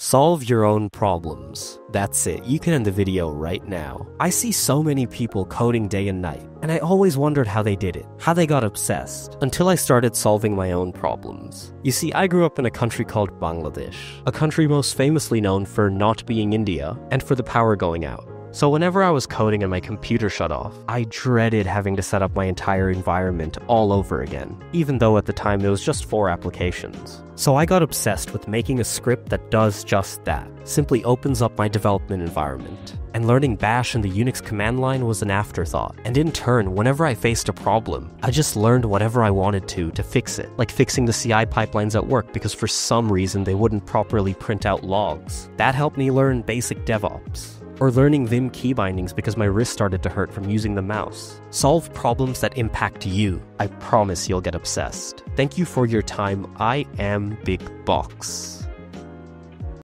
Solve your own problems. That's it. You can end the video right now. I see so many people coding day and night, and I always wondered how they did it, how they got obsessed, until I started solving my own problems. You see, I grew up in a country called Bangladesh, a country most famously known for not being India and for the power going out. So, whenever I was coding and my computer shut off, I dreaded having to set up my entire environment all over again, even though at the time it was just four applications. So, I got obsessed with making a script that does just that simply opens up my development environment. And learning Bash and the Unix command line was an afterthought. And in turn, whenever I faced a problem, I just learned whatever I wanted to to fix it, like fixing the CI pipelines at work because for some reason they wouldn't properly print out logs. That helped me learn basic DevOps or learning Vim key bindings because my wrist started to hurt from using the mouse. Solve problems that impact you. I promise you'll get obsessed. Thank you for your time. I am Big Box.